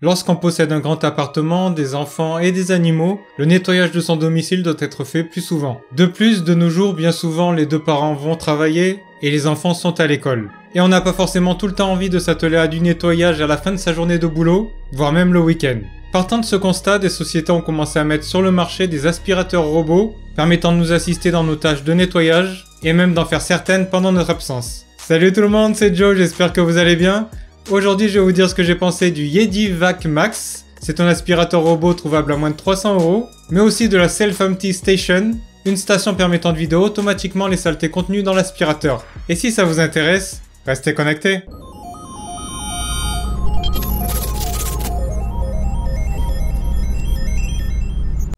Lorsqu'on possède un grand appartement, des enfants et des animaux, le nettoyage de son domicile doit être fait plus souvent. De plus, de nos jours, bien souvent, les deux parents vont travailler et les enfants sont à l'école. Et on n'a pas forcément tout le temps envie de s'atteler à du nettoyage à la fin de sa journée de boulot, voire même le week-end. Partant de ce constat, des sociétés ont commencé à mettre sur le marché des aspirateurs robots permettant de nous assister dans nos tâches de nettoyage et même d'en faire certaines pendant notre absence. Salut tout le monde, c'est Joe, j'espère que vous allez bien. Aujourd'hui, je vais vous dire ce que j'ai pensé du Yeti Vac Max. C'est un aspirateur robot trouvable à moins de 300 euros, mais aussi de la Self Empty Station, une station permettant de vider automatiquement les saletés contenues dans l'aspirateur. Et si ça vous intéresse, restez connectés.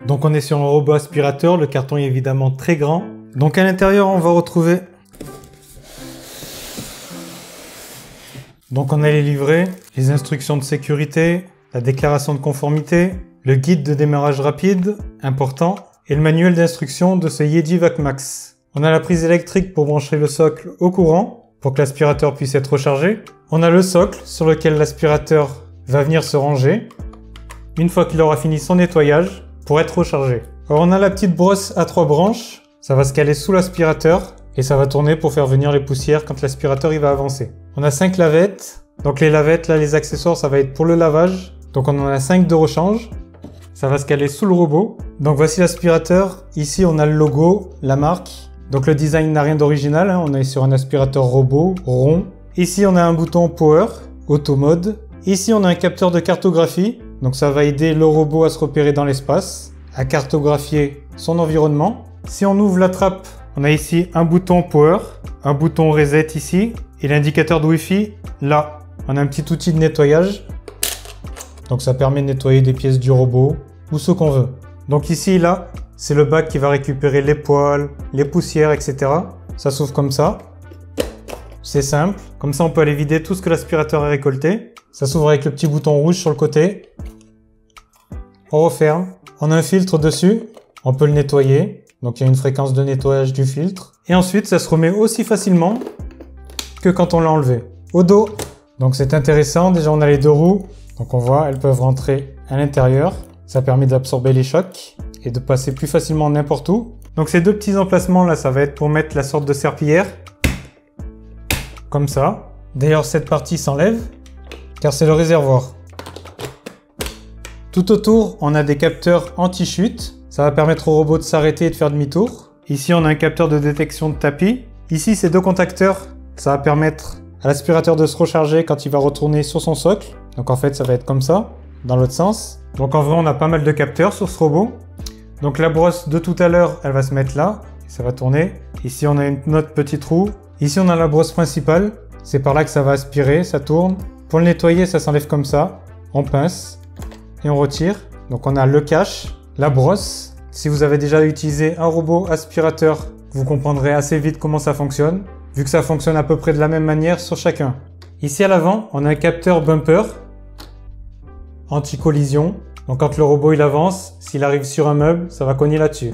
Donc on est sur un robot aspirateur, le carton est évidemment très grand. Donc à l'intérieur on va retrouver... Donc on a les livrets, les instructions de sécurité, la déclaration de conformité, le guide de démarrage rapide, important, et le manuel d'instruction de ce Yeti VacMax. On a la prise électrique pour brancher le socle au courant, pour que l'aspirateur puisse être rechargé. On a le socle sur lequel l'aspirateur va venir se ranger. Une fois qu'il aura fini son nettoyage, pour être rechargé. Alors on a la petite brosse à trois branches, ça va se caler sous l'aspirateur et ça va tourner pour faire venir les poussières quand l'aspirateur va avancer. On a cinq lavettes, donc les lavettes là les accessoires ça va être pour le lavage, donc on en a 5 de rechange. Ça va se caler sous le robot. Donc voici l'aspirateur. Ici on a le logo, la marque. Donc le design n'a rien d'original, hein. on est sur un aspirateur robot, rond. Ici on a un bouton Power, Auto Mode. Ici on a un capteur de cartographie, donc ça va aider le robot à se repérer dans l'espace, à cartographier son environnement. Si on ouvre la trappe, on a ici un bouton Power, un bouton Reset ici, et l'indicateur de Wi-Fi là. On a un petit outil de nettoyage. Donc ça permet de nettoyer des pièces du robot ou ce qu'on veut. Donc ici, là, c'est le bac qui va récupérer les poils, les poussières, etc. Ça s'ouvre comme ça. C'est simple. Comme ça, on peut aller vider tout ce que l'aspirateur a récolté. Ça s'ouvre avec le petit bouton rouge sur le côté. On referme. On a un filtre dessus. On peut le nettoyer. Donc il y a une fréquence de nettoyage du filtre. Et ensuite, ça se remet aussi facilement que quand on l'a enlevé. Au dos. Donc c'est intéressant. Déjà, on a les deux roues. Donc on voit, elles peuvent rentrer à l'intérieur. Ça permet d'absorber les chocs et de passer plus facilement n'importe où. Donc ces deux petits emplacements là, ça va être pour mettre la sorte de serpillière. Comme ça. D'ailleurs, cette partie s'enlève car c'est le réservoir. Tout autour, on a des capteurs anti-chute. Ça va permettre au robot de s'arrêter et de faire demi-tour. Ici, on a un capteur de détection de tapis. Ici, ces deux contacteurs, ça va permettre à l'aspirateur de se recharger quand il va retourner sur son socle. Donc en fait, ça va être comme ça, dans l'autre sens. Donc en vrai, on a pas mal de capteurs sur ce robot. Donc la brosse de tout à l'heure, elle va se mettre là, et ça va tourner. Ici, on a une autre petite roue. Ici, on a la brosse principale. C'est par là que ça va aspirer, ça tourne. Pour le nettoyer, ça s'enlève comme ça. On pince et on retire. Donc on a le cache, la brosse. Si vous avez déjà utilisé un robot aspirateur, vous comprendrez assez vite comment ça fonctionne, vu que ça fonctionne à peu près de la même manière sur chacun. Ici à l'avant, on a un capteur bumper anti-collision. Donc quand le robot il avance, s'il arrive sur un meuble, ça va cogner là-dessus.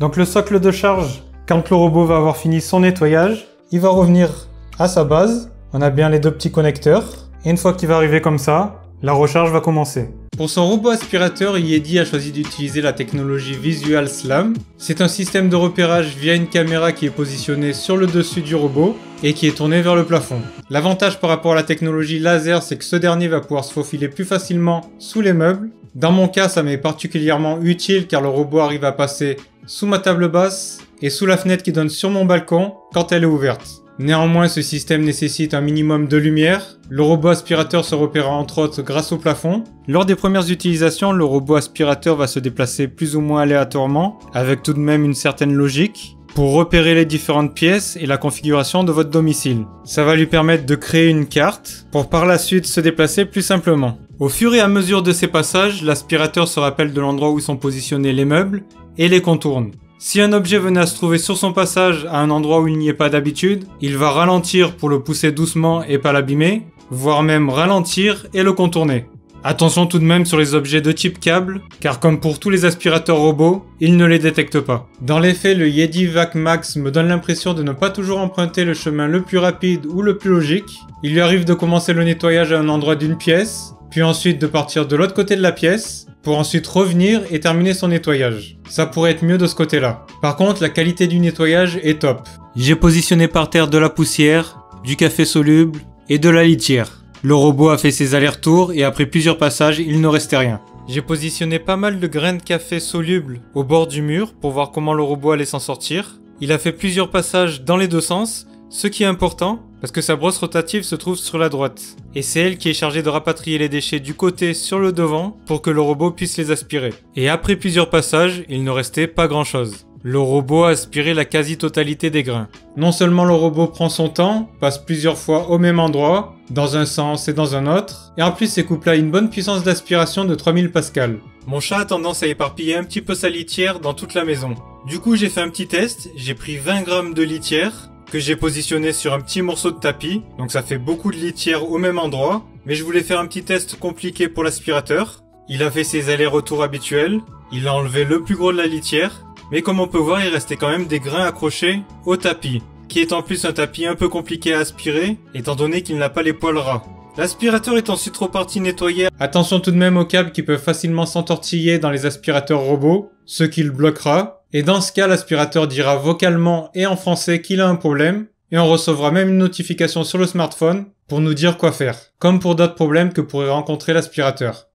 Donc le socle de charge, quand le robot va avoir fini son nettoyage, il va revenir à sa base. On a bien les deux petits connecteurs. Et une fois qu'il va arriver comme ça, la recharge va commencer. Pour son robot aspirateur, Yedi a choisi d'utiliser la technologie Visual Slam. C'est un système de repérage via une caméra qui est positionnée sur le dessus du robot et qui est tournée vers le plafond. L'avantage par rapport à la technologie laser, c'est que ce dernier va pouvoir se faufiler plus facilement sous les meubles. Dans mon cas, ça m'est particulièrement utile car le robot arrive à passer sous ma table basse et sous la fenêtre qui donne sur mon balcon quand elle est ouverte. Néanmoins, ce système nécessite un minimum de lumière. Le robot aspirateur se repérera entre autres grâce au plafond. Lors des premières utilisations, le robot aspirateur va se déplacer plus ou moins aléatoirement, avec tout de même une certaine logique, pour repérer les différentes pièces et la configuration de votre domicile. Ça va lui permettre de créer une carte, pour par la suite se déplacer plus simplement. Au fur et à mesure de ces passages, l'aspirateur se rappelle de l'endroit où sont positionnés les meubles et les contourne. Si un objet venait à se trouver sur son passage à un endroit où il n'y est pas d'habitude, il va ralentir pour le pousser doucement et pas l'abîmer, voire même ralentir et le contourner. Attention tout de même sur les objets de type câble, car comme pour tous les aspirateurs robots, il ne les détecte pas. Dans les faits, le Yeti Vac Max me donne l'impression de ne pas toujours emprunter le chemin le plus rapide ou le plus logique. Il lui arrive de commencer le nettoyage à un endroit d'une pièce, puis ensuite de partir de l'autre côté de la pièce, pour ensuite revenir et terminer son nettoyage. Ça pourrait être mieux de ce côté-là. Par contre, la qualité du nettoyage est top. J'ai positionné par terre de la poussière, du café soluble et de la litière. Le robot a fait ses allers-retours et après plusieurs passages, il ne restait rien. J'ai positionné pas mal de grains de café solubles au bord du mur pour voir comment le robot allait s'en sortir. Il a fait plusieurs passages dans les deux sens, ce qui est important parce que sa brosse rotative se trouve sur la droite. Et c'est elle qui est chargée de rapatrier les déchets du côté sur le devant pour que le robot puisse les aspirer. Et après plusieurs passages, il ne restait pas grand chose. Le robot a aspiré la quasi-totalité des grains. Non seulement le robot prend son temps, passe plusieurs fois au même endroit, dans un sens et dans un autre, et en plus ses couples a une bonne puissance d'aspiration de 3000 pascal. Mon chat a tendance à éparpiller un petit peu sa litière dans toute la maison. Du coup j'ai fait un petit test, j'ai pris 20 grammes de litière, que j'ai positionné sur un petit morceau de tapis, donc ça fait beaucoup de litière au même endroit, mais je voulais faire un petit test compliqué pour l'aspirateur. Il a fait ses allers-retours habituels, il a enlevé le plus gros de la litière, mais comme on peut voir, il restait quand même des grains accrochés au tapis, qui est en plus un tapis un peu compliqué à aspirer, étant donné qu'il n'a pas les poils ras. L'aspirateur est ensuite reparti nettoyer. Attention tout de même aux câbles qui peuvent facilement s'entortiller dans les aspirateurs robots, ce qui le bloquera. Et dans ce cas, l'aspirateur dira vocalement et en français qu'il a un problème, et on recevra même une notification sur le smartphone pour nous dire quoi faire, comme pour d'autres problèmes que pourrait rencontrer l'aspirateur.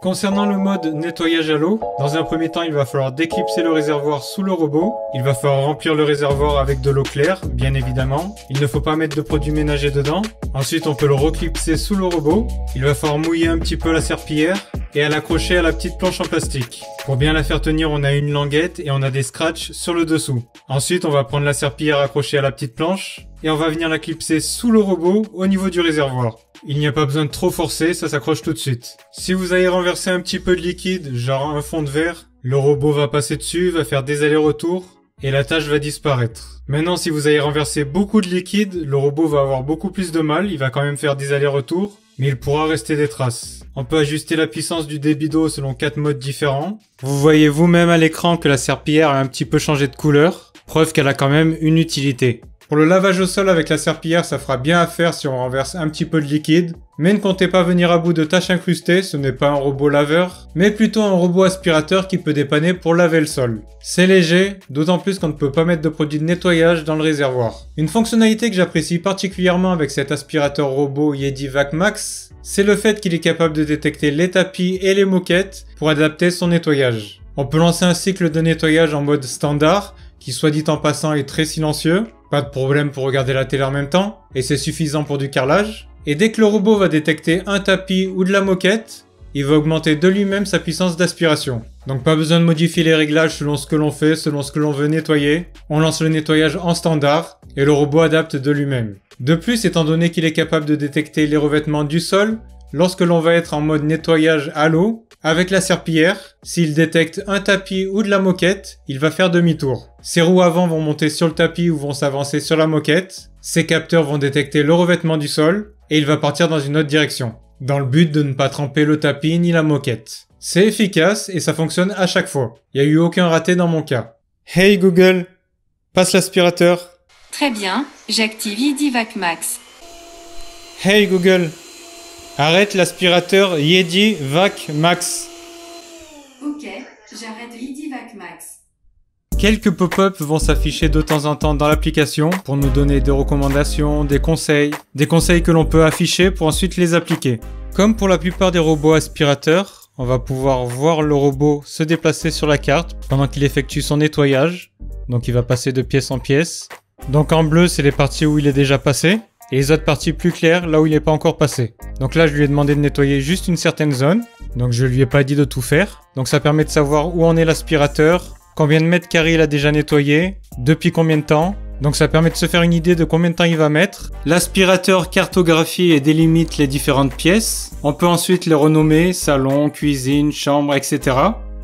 Concernant le mode nettoyage à l'eau, dans un premier temps, il va falloir déclipser le réservoir sous le robot. Il va falloir remplir le réservoir avec de l'eau claire, bien évidemment. Il ne faut pas mettre de produits ménagers dedans. Ensuite, on peut le reclipser sous le robot. Il va falloir mouiller un petit peu la serpillière et à l'accrocher à la petite planche en plastique. Pour bien la faire tenir, on a une languette et on a des scratchs sur le dessous. Ensuite, on va prendre la serpillière accrochée à la petite planche et on va venir la clipser sous le robot au niveau du réservoir. Il n'y a pas besoin de trop forcer, ça s'accroche tout de suite. Si vous allez renverser un petit peu de liquide, genre un fond de verre, le robot va passer dessus, va faire des allers-retours, et la tâche va disparaître. Maintenant, si vous allez renverser beaucoup de liquide, le robot va avoir beaucoup plus de mal, il va quand même faire des allers-retours, mais il pourra rester des traces. On peut ajuster la puissance du débit d'eau selon quatre modes différents. Vous voyez vous-même à l'écran que la serpillière a un petit peu changé de couleur, preuve qu'elle a quand même une utilité. Pour le lavage au sol avec la serpillière, ça fera bien affaire si on renverse un petit peu de liquide. Mais ne comptez pas venir à bout de tâches incrustées, ce n'est pas un robot laveur, mais plutôt un robot aspirateur qui peut dépanner pour laver le sol. C'est léger, d'autant plus qu'on ne peut pas mettre de produits de nettoyage dans le réservoir. Une fonctionnalité que j'apprécie particulièrement avec cet aspirateur robot Yeti Vac Max, c'est le fait qu'il est capable de détecter les tapis et les moquettes pour adapter son nettoyage. On peut lancer un cycle de nettoyage en mode standard, qui soit dit en passant est très silencieux, pas de problème pour regarder la télé en même temps, et c'est suffisant pour du carrelage. Et dès que le robot va détecter un tapis ou de la moquette, il va augmenter de lui-même sa puissance d'aspiration. Donc pas besoin de modifier les réglages selon ce que l'on fait, selon ce que l'on veut nettoyer. On lance le nettoyage en standard et le robot adapte de lui-même. De plus, étant donné qu'il est capable de détecter les revêtements du sol, lorsque l'on va être en mode nettoyage à l'eau, avec la serpillière, s'il détecte un tapis ou de la moquette, il va faire demi-tour. Ses roues avant vont monter sur le tapis ou vont s'avancer sur la moquette. Ses capteurs vont détecter le revêtement du sol et il va partir dans une autre direction, dans le but de ne pas tremper le tapis ni la moquette. C'est efficace et ça fonctionne à chaque fois. Il n'y a eu aucun raté dans mon cas. Hey Google, passe l'aspirateur. Très bien, j'active IDVAC Max. Hey Google, arrête l'aspirateur Yeti Vac Max. Ok, j'arrête IDVAC Max. Quelques pop-up vont s'afficher de temps en temps dans l'application pour nous donner des recommandations, des conseils, des conseils que l'on peut afficher pour ensuite les appliquer. Comme pour la plupart des robots aspirateurs, on va pouvoir voir le robot se déplacer sur la carte pendant qu'il effectue son nettoyage. Donc il va passer de pièce en pièce. Donc en bleu, c'est les parties où il est déjà passé. Et les autres parties plus claires, là où il n'est pas encore passé. Donc là, je lui ai demandé de nettoyer juste une certaine zone. Donc je lui ai pas dit de tout faire. Donc ça permet de savoir où en est l'aspirateur, combien de mètres carrés il a déjà nettoyé, depuis combien de temps. Donc ça permet de se faire une idée de combien de temps il va mettre. L'aspirateur cartographie et délimite les différentes pièces. On peut ensuite les renommer salon, cuisine, chambre, etc.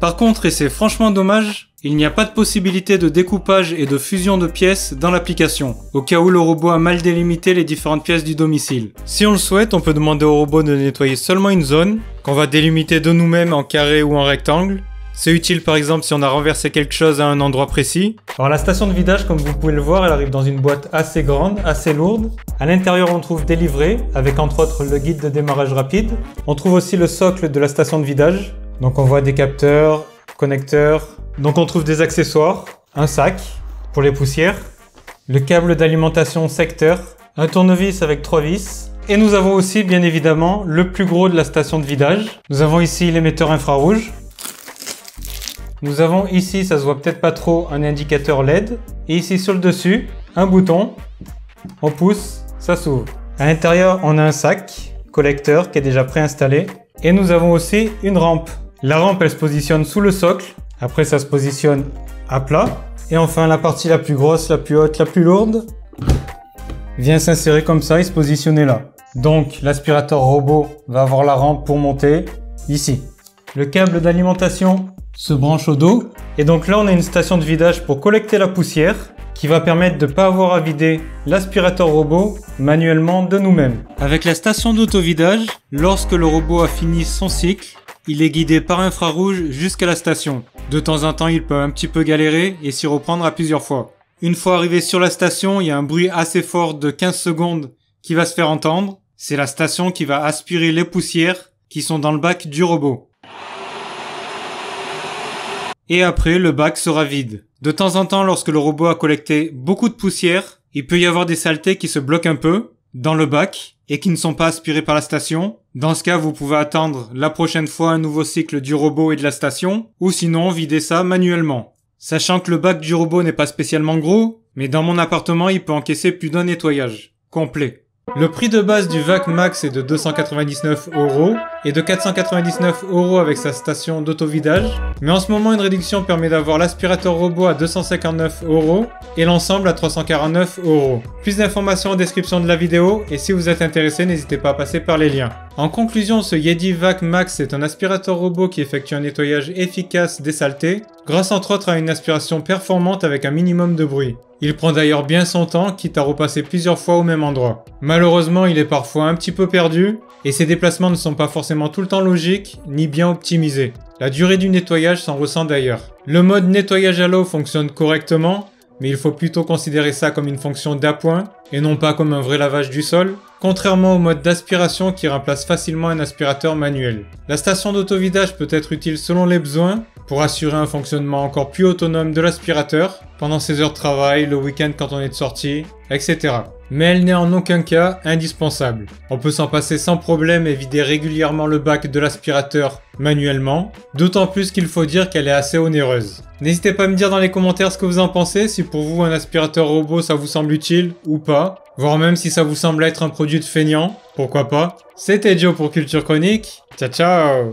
Par contre, et c'est franchement dommage, il n'y a pas de possibilité de découpage et de fusion de pièces dans l'application, au cas où le robot a mal délimité les différentes pièces du domicile. Si on le souhaite, on peut demander au robot de nettoyer seulement une zone, qu'on va délimiter de nous-mêmes en carré ou en rectangle, C'est utile par exemple si on a renversé quelque chose à un endroit précis. Alors la station de vidage, comme vous pouvez le voir, elle arrive dans une boîte assez grande, assez lourde. À l'intérieur, on trouve des livrets, avec entre autres le guide de démarrage rapide. On trouve aussi le socle de la station de vidage. Donc on voit des capteurs, connecteurs. Donc on trouve des accessoires, un sac pour les poussières, le câble d'alimentation secteur, un tournevis avec trois vis, et nous avons aussi bien évidemment le plus gros de la station de vidage. Nous avons ici l'émetteur infrarouge, nous avons ici, ça se voit peut-être pas trop, un indicateur LED. Et ici sur le dessus, un bouton. On pousse, ça s'ouvre. À l'intérieur, on a un sac collecteur qui est déjà préinstallé. Et nous avons aussi une rampe. La rampe, elle se positionne sous le socle. Après, ça se positionne à plat. Et enfin, la partie la plus grosse, la plus haute, la plus lourde vient s'insérer comme ça et se positionner là. Donc, l'aspirateur robot va avoir la rampe pour monter ici. Le câble d'alimentation se branche au dos. Et donc là, on a une station de vidage pour collecter la poussière qui va permettre de ne pas avoir à vider l'aspirateur robot manuellement de nous-mêmes. Avec la station d'autovidage, lorsque le robot a fini son cycle, il est guidé par infrarouge jusqu'à la station. De temps en temps, il peut un petit peu galérer et s'y reprendre à plusieurs fois. Une fois arrivé sur la station, il y a un bruit assez fort de 15 secondes qui va se faire entendre. C'est la station qui va aspirer les poussières qui sont dans le bac du robot et après le bac sera vide. De temps en temps, lorsque le robot a collecté beaucoup de poussière, il peut y avoir des saletés qui se bloquent un peu dans le bac et qui ne sont pas aspirées par la station. Dans ce cas, vous pouvez attendre la prochaine fois un nouveau cycle du robot et de la station, ou sinon vider ça manuellement. Sachant que le bac du robot n'est pas spécialement gros, mais dans mon appartement, il peut encaisser plus d'un nettoyage complet. Le prix de base du VAC Max est de 299 euros et de 499 euros avec sa station d'autovidage. Mais en ce moment, une réduction permet d'avoir l'aspirateur robot à 259 euros et l'ensemble à 349 euros. Plus d'informations en description de la vidéo et si vous êtes intéressé, n'hésitez pas à passer par les liens. En conclusion, ce Yeti Vac Max est un aspirateur robot qui effectue un nettoyage efficace des saletés, grâce entre autres à une aspiration performante avec un minimum de bruit. Il prend d'ailleurs bien son temps, quitte à repasser plusieurs fois au même endroit. Malheureusement, il est parfois un petit peu perdu, et ses déplacements ne sont pas forcément tout le temps logiques, ni bien optimisés. La durée du nettoyage s'en ressent d'ailleurs. Le mode nettoyage à l'eau fonctionne correctement, mais il faut plutôt considérer ça comme une fonction d'appoint, et non pas comme un vrai lavage du sol, contrairement au mode d'aspiration qui remplace facilement un aspirateur manuel. La station d'autovidage peut être utile selon les besoins, pour assurer un fonctionnement encore plus autonome de l'aspirateur pendant ses heures de travail, le week-end quand on est de sortie, etc. Mais elle n'est en aucun cas indispensable. On peut s'en passer sans problème et vider régulièrement le bac de l'aspirateur manuellement, d'autant plus qu'il faut dire qu'elle est assez onéreuse. N'hésitez pas à me dire dans les commentaires ce que vous en pensez, si pour vous un aspirateur robot ça vous semble utile ou pas, voire même si ça vous semble être un produit de feignant, pourquoi pas. C'était Joe pour Culture Chronique, ciao ciao